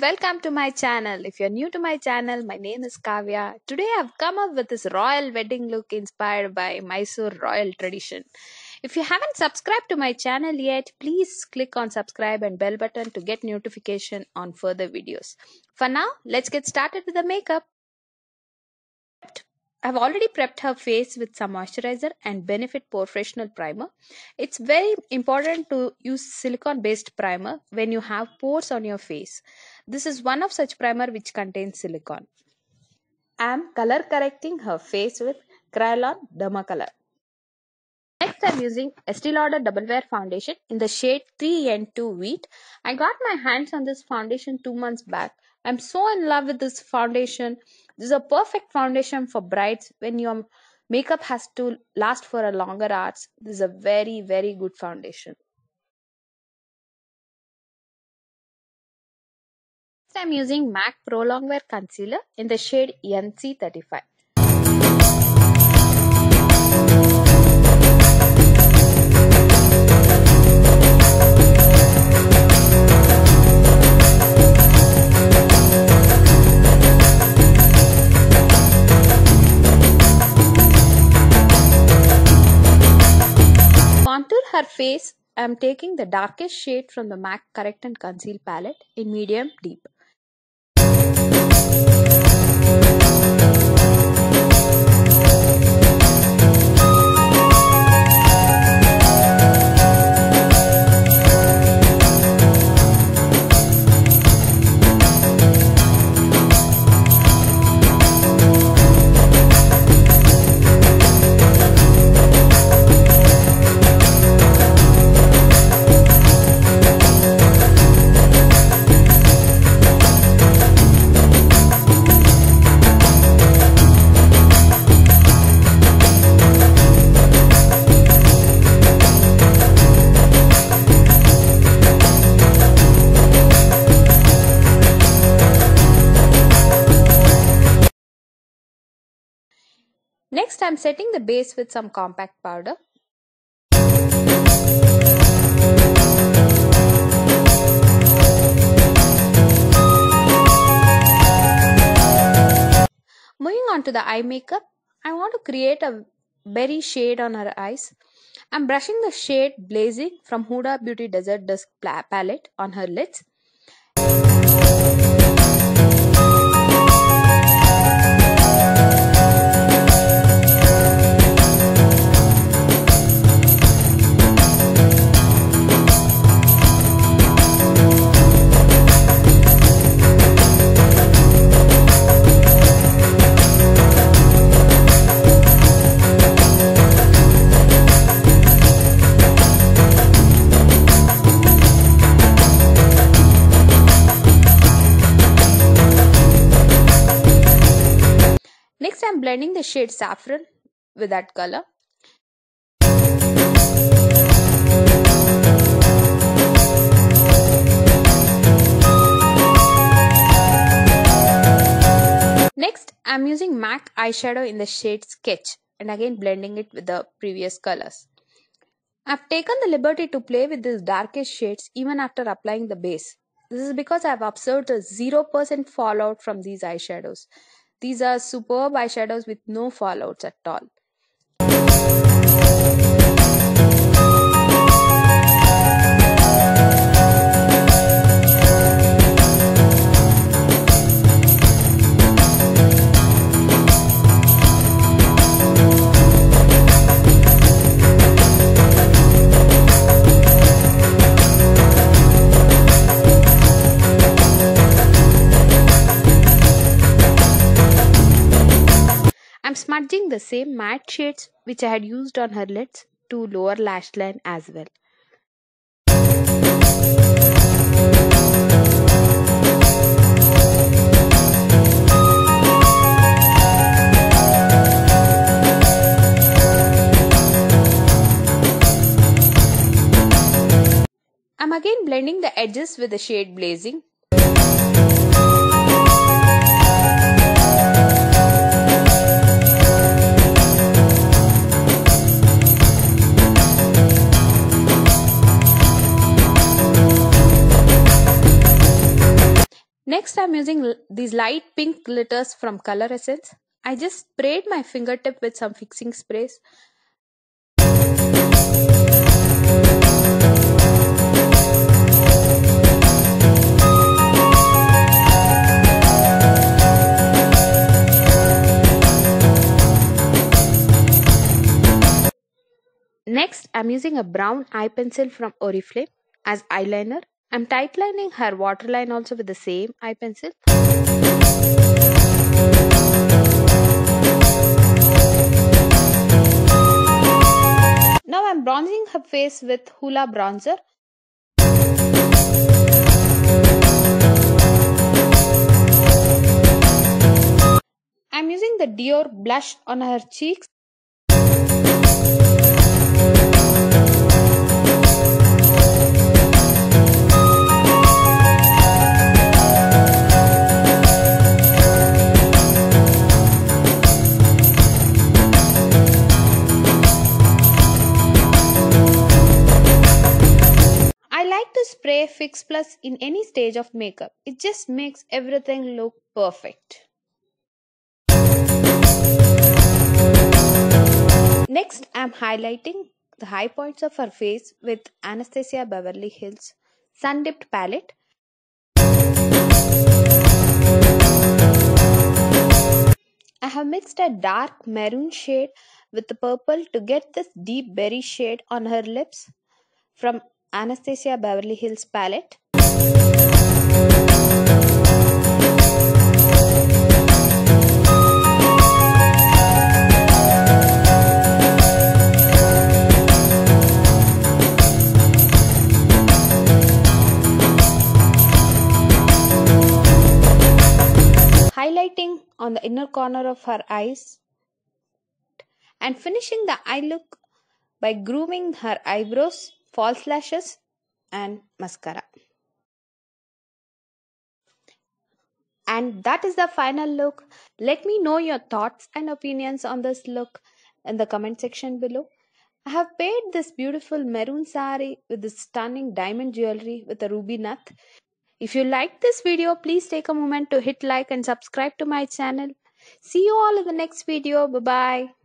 welcome to my channel. If you're new to my channel, my name is Kavya. Today I've come up with this royal wedding look inspired by Mysore royal tradition. If you haven't subscribed to my channel yet, please click on subscribe and bell button to get notification on further videos. For now, let's get started with the makeup. I've already prepped her face with some moisturizer and Benefit Freshener Primer. It's very important to use silicone based primer when you have pores on your face. This is one of such primer which contains silicone. I'm color correcting her face with Kryolan Dermacolor. Next, I'm using Estee Lauder Double Wear Foundation in the shade 3N2 Wheat. I got my hands on this foundation two months back. I'm so in love with this foundation. This is a perfect foundation for brides when your makeup has to last for a longer hours. This is a very, very good foundation. I'm using MAC Pro Longwear Concealer in the shade NC35. Face, I am taking the darkest shade from the MAC Correct and Conceal palette in medium deep. Next, I'm setting the base with some compact powder. Moving on to the eye makeup, I want to create a berry shade on her eyes. I'm brushing the shade Blazing from Huda Beauty Desert Dusk palette on her lids. Blending the shade Saffron with that color. Next, I'm using MAC eyeshadow in the shade Sketch and again blending it with the previous colors. I've taken the liberty to play with these darkest shades even after applying the base. This is because I've observed a 0% fallout from these eyeshadows. These are superb eyeshadows with no fallouts at all. Smudging the same matte shades which I had used on her lids to lower lash line as well. I'm again blending the edges with the shade Blazing Next, I'm using these light pink glitters from Color Essence. I just sprayed my fingertip with some fixing sprays. Next, I'm using a brown eye pencil from Oriflame as eyeliner. I'm tightlining her waterline also with the same eye pencil. Now I'm bronzing her face with Hoola bronzer. I'm using the Dior blush on her cheeks. Fix Plus in any stage of makeup. It just makes everything look perfect. Next, I'm highlighting the high points of her face with Anastasia Beverly Hills Sun Dipped Palette. I have mixed a dark maroon shade with the purple to get this deep berry shade on her lips from Anastasia Beverly Hills palette. Highlighting on the inner corner of her eyes and finishing the eye look by grooming her eyebrows, false lashes, and mascara. And that is the final look. Let me know your thoughts and opinions on this look in the comment section below. I have paired this beautiful maroon sari with this stunning diamond jewelry with a ruby nut. If you like this video, please take a moment to hit like and subscribe to my channel. See you all in the next video. Bye bye.